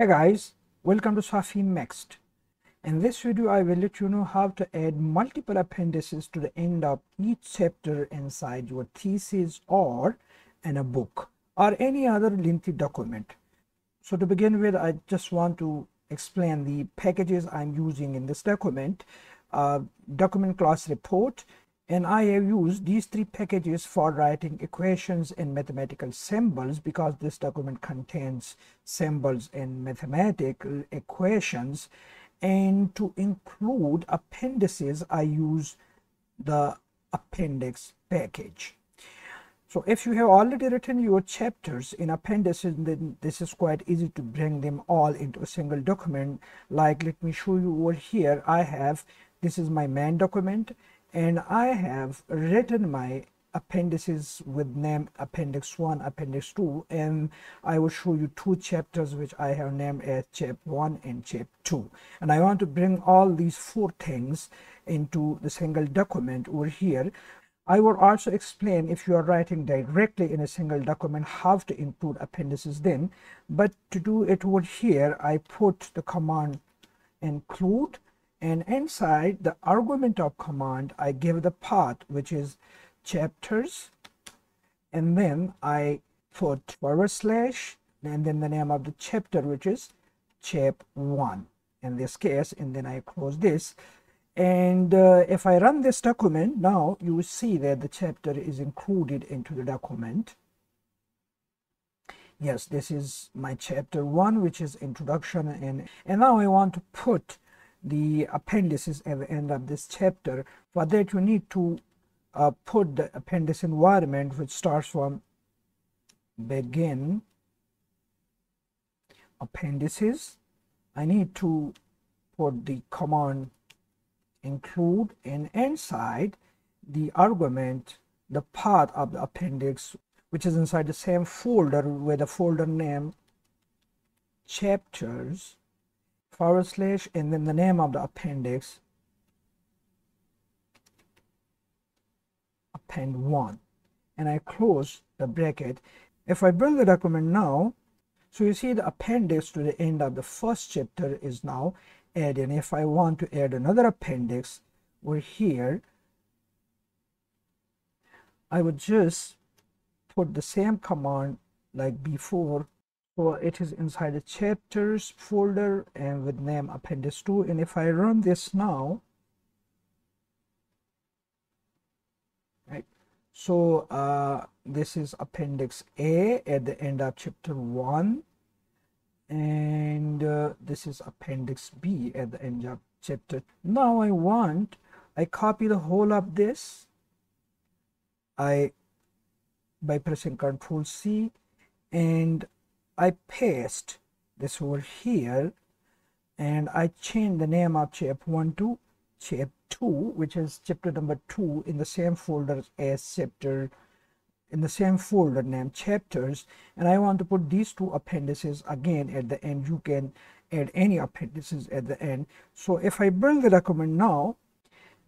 Hey guys, welcome to Safi Mixed. In this video, I will let you know how to add multiple appendices to the end of each chapter inside your thesis or in a book or any other lengthy document. So to begin with, I just want to explain the packages I'm using in this document. Uh, document class report, and I have used these three packages for writing equations and mathematical symbols because this document contains symbols and mathematical equations and to include appendices I use the appendix package. So if you have already written your chapters in appendices, then this is quite easy to bring them all into a single document. Like, let me show you over here. I have, this is my main document and I have written my appendices with name appendix 1 appendix 2 and i will show you two chapters which i have named as chap 1 and chap 2 and i want to bring all these four things into the single document over here. I will also explain if you are writing directly in a single document how to include appendices then. But to do it over here i put the command include and inside the argument of command I give the path which is chapters and then I put forward slash and then the name of the chapter which is chap 1 in this case and then I close this. And uh, if I run this document now you will see that the chapter is included into the document. Yes this is my chapter 1 which is introduction and and now I want to put the appendices at the end of this chapter. For that, you need to uh, put the appendix environment, which starts from begin appendices. I need to put the command include and inside the argument the path of the appendix which is inside the same folder with the folder name chapters forward slash and then the name of the appendix. Append 1 and I close the bracket. If I build the document now so you see the appendix to the end of the first chapter is now added. And if I want to add another appendix over here I would just put the same command like before so it is inside the chapters folder and with name appendix 2 and if I run this now right so uh, this is appendix A at the end of chapter 1 and uh, this is appendix B at the end of chapter. Now I want I copy the whole of this. I by pressing ctrl C. And I paste this over here and I change the name of chap 1 to chap 2 which is chapter number 2 in the same folder as chapter in the same folder named chapters. And I want to put these two appendices again at the end. You can add any appendices at the end. So if I build the document now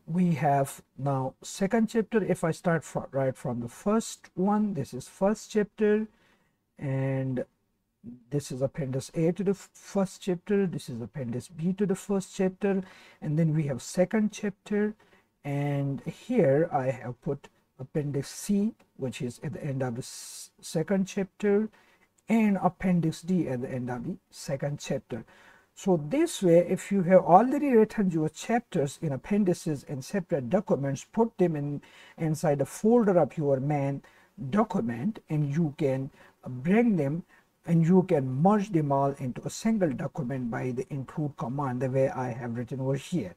we have now second chapter. If I start right from the first one this is first chapter. And this is appendix A to the first chapter, this is appendix B to the first chapter, and then we have second chapter, and here I have put appendix C, which is at the end of the second chapter, and appendix D at the end of the second chapter. So this way, if you have already written your chapters in appendices and separate documents, put them in inside the folder of your main document, and you can bring them and you can merge them all into a single document by the include command the way I have written over here.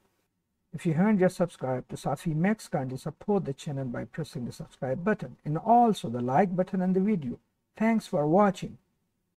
If you haven't yet subscribed to Safi Mixed, kindly support the channel by pressing the subscribe button and also the like button on the video. Thanks for watching.